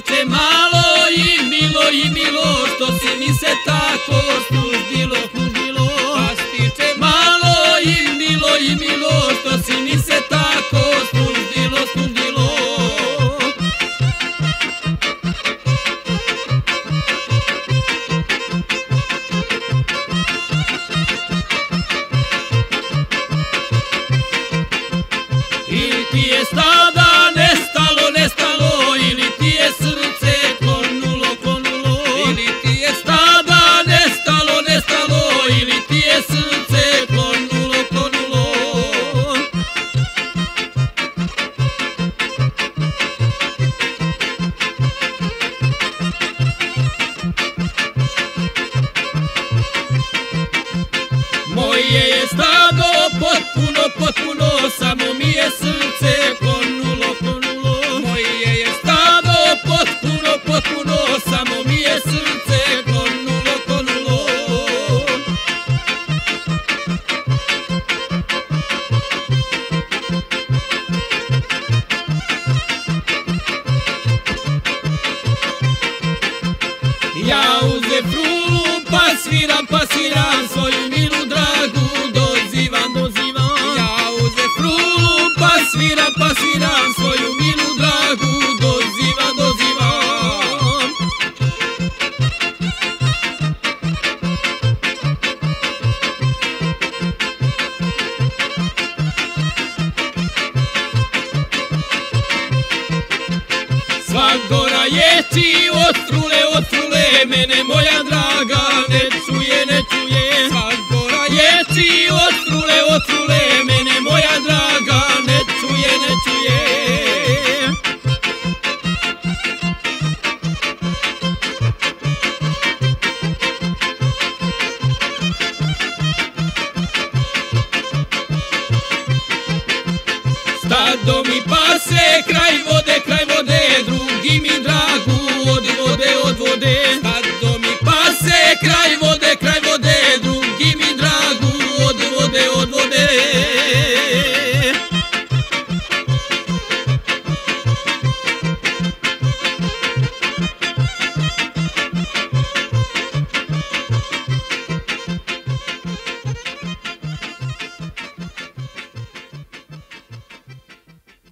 Pastirče malo i milo i milo, što si mi se tako služilo, služilo. Pastirče malo i milo i milo, što si mi se tako služilo, služilo. Ili ti je stada Moje je stado potpuno, potpuno, samo mi je srce klonulo, klonulo. Moje je stado potpuno, potpuno, samo mi je srce klonulo, klonulo. Ja uze frulu, pa sviram, pa sviram, svoju milu dragu dozivam, dozivam. Ja uze frulu, pa sviram, pa sviram, svoju milu dragu dozivam, dozivam. Svak gora ječi, ostrule, ostrule, mene ostrule, mene moja draga ne čuje, ne čuje. Stado mi pase kraj vode